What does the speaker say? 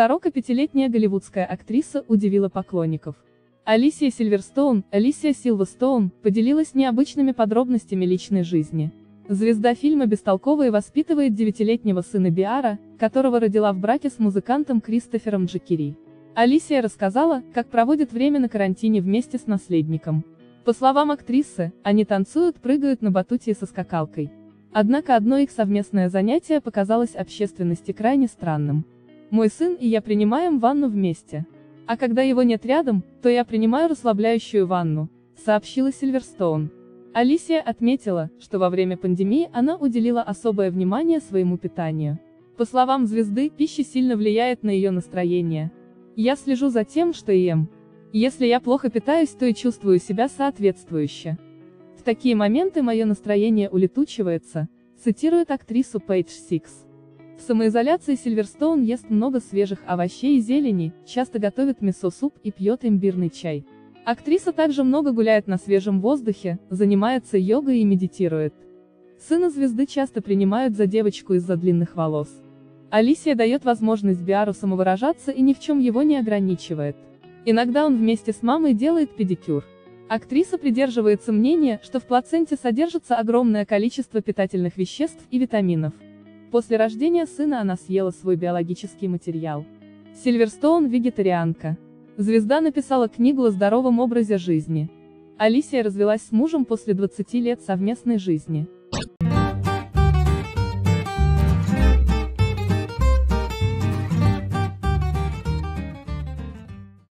45-летняя голливудская актриса удивила поклонников. Алисия Сильверстоун, Алисия Силвестоун, поделилась необычными подробностями личной жизни. Звезда фильма бестолковая воспитывает девятилетнего сына Биара, которого родила в браке с музыкантом Кристофером Джекери. Алисия рассказала, как проводит время на карантине вместе с наследником. По словам актрисы, они танцуют, прыгают на батуте и со скакалкой. Однако одно их совместное занятие показалось общественности крайне странным. Мой сын и я принимаем ванну вместе. А когда его нет рядом, то я принимаю расслабляющую ванну, сообщила Сильверстоун. Алисия отметила, что во время пандемии она уделила особое внимание своему питанию. По словам звезды, пища сильно влияет на ее настроение. Я слежу за тем, что ем. Если я плохо питаюсь, то и чувствую себя соответствующе. В такие моменты мое настроение улетучивается, цитирует актрису Page Six. В самоизоляции Сильверстоун ест много свежих овощей и зелени, часто готовит мисо-суп и пьет имбирный чай. Актриса также много гуляет на свежем воздухе, занимается йогой и медитирует. Сына звезды часто принимают за девочку из-за длинных волос. Алисия дает возможность Биару самовыражаться и ни в чем его не ограничивает. Иногда он вместе с мамой делает педикюр. Актриса придерживается мнения, что в плаценте содержится огромное количество питательных веществ и витаминов. После рождения сына она съела свой биологический материал. Сильверстоун – вегетарианка. Звезда написала книгу о здоровом образе жизни. Алисия развелась с мужем после 20 лет совместной жизни.